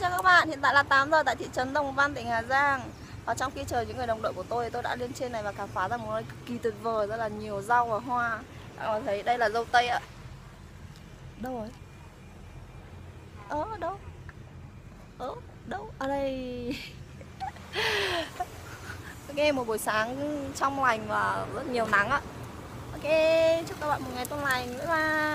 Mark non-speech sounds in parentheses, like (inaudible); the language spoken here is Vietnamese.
chào các bạn, hiện tại là 8 giờ tại thị trấn Đồng Văn, tỉnh Hà Giang. Và trong khi chờ những người đồng đội của tôi, tôi đã lên trên này và khám phá ra một nơi cực kỳ tuyệt vời Rất là nhiều rau và hoa. Các bạn thấy đây là dâu tây ạ. Đâu rồi? Ờ, đâu? Ờ, đâu? Ở đây. (laughs) Ok, một buổi sáng trong lành và rất nhiều nắng ạ. Ok, chúc các bạn một ngày tốt lành. Bye bye.